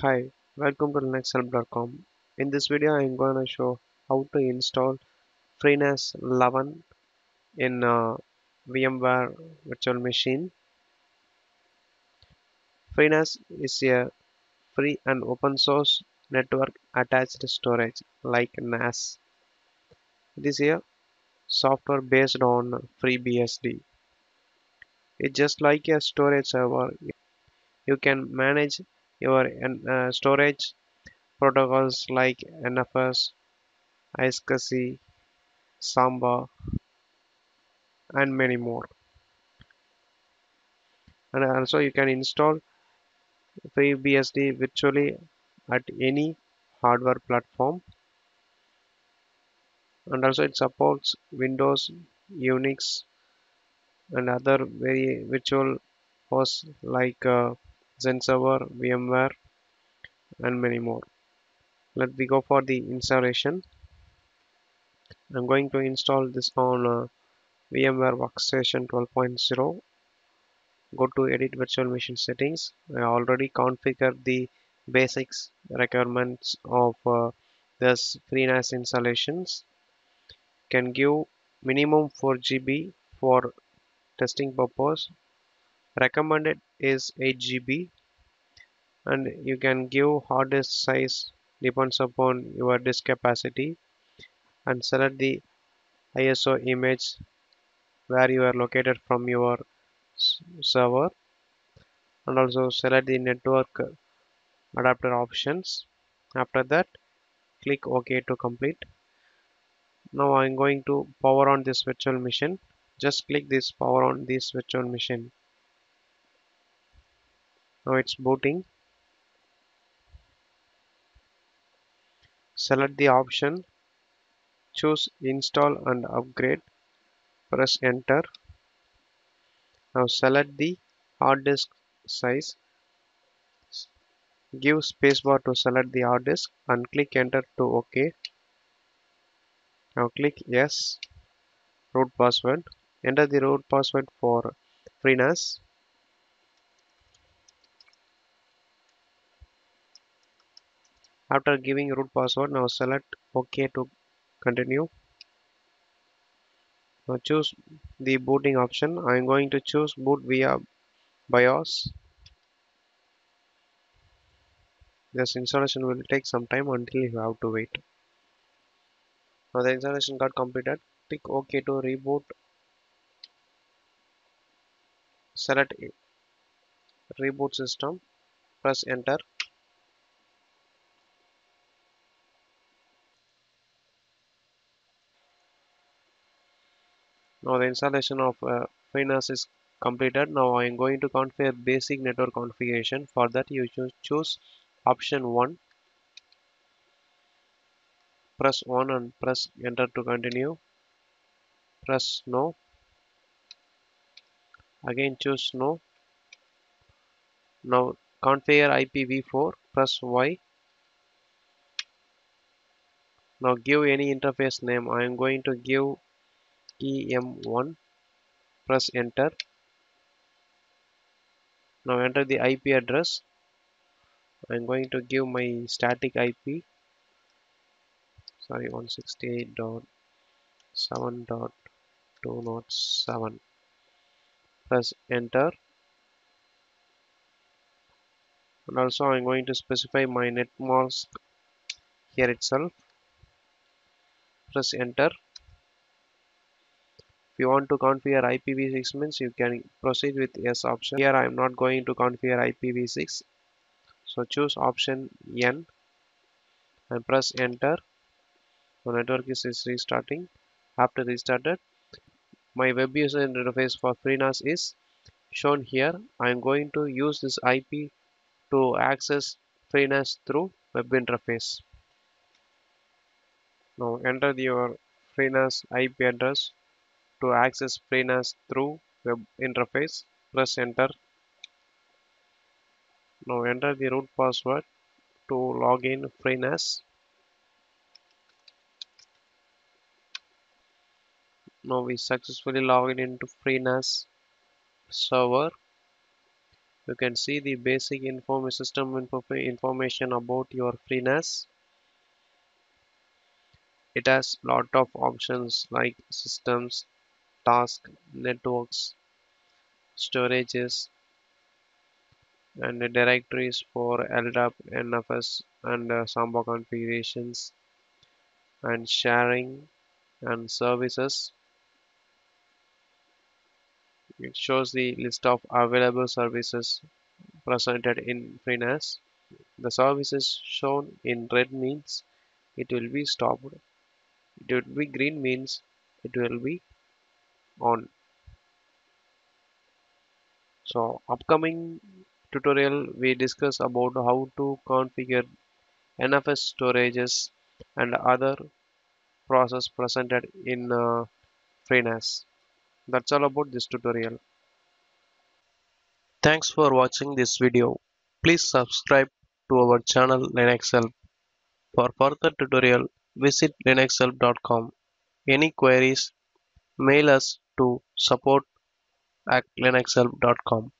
Hi, welcome to linuxhelp.com. In this video, I am going to show how to install FreeNAS 11 in uh, VMware virtual machine. FreeNAS is a free and open source network attached storage like NAS. It is a software based on FreeBSD. It's just like a storage server. You can manage your uh, storage protocols like NFS, iSCSI, Samba, and many more. And also you can install FreeBSD virtually at any hardware platform. And also it supports Windows, Unix, and other very virtual hosts like uh, XenServer, VMware, and many more. Let me go for the installation. I'm going to install this on uh, VMware Workstation 12.0 go to edit virtual machine settings I already configured the basics requirements of uh, this FreeNAS installations can give minimum 4 GB for testing purpose recommended is 8 GB and you can give hard disk size depends upon your disk capacity and select the ISO image where you are located from your server. And also select the network adapter options. After that click ok to complete. Now i'm going to power on this virtual machine. Just click this power on this virtual machine now it's booting. Select the option. Choose install and upgrade. Press enter. Now select the hard disk size. Give spacebar to select the hard disk and click enter to ok. Now click yes. Root password. Enter the root password for FreeNAS after giving root password now select ok to continue. Now choose the booting option. I am going to choose boot via BIOS. This installation will take some time until you have to wait. Now the installation got completed. Click ok to reboot. Select reboot system. Press enter now the installation of uh, FreeNAS is completed. Now I am going to configure basic network configuration. For that you choose, choose option 1 press 1 and press enter to continue. Press no. Again choose no. Now configure IPv4 press Y. Now give any interface name. I am going to give EM1 press enter. Now enter the IP address. I'm going to give my static IP sorry 168.7.207 press enter. And also I'm going to specify my net mask here itself. Press enter if you want to configure IPv6 means you can proceed with yes option. Here I am not going to configure IPv6 so choose option N and press enter. The network is, is restarting. After restarted my web user interface for FreeNAS is shown here. I am going to use this IP to access FreeNAS through web interface. Now enter your FreeNAS IP address to access FreeNAS through web interface press enter. Now enter the root password to log in FreeNAS. Now we successfully logged into FreeNAS server. You can see the basic inform system information about your FreeNAS. It has lot of options like systems task networks storages and directories for LDAP, NFS and uh, Samba configurations and sharing and services. It shows the list of available services presented in FreeNAS. The services shown in red means it will be stopped. It will be green means it will be on. So upcoming tutorial we discuss about how to configure NFS storages and other process presented in uh, FreeNAS. That's all about this tutorial. Thanks for watching this video. Please subscribe to our channel Linuxhelp. For further tutorial, visit linuxhelp.com. Any queries, mail us to support at linuxhelp.com.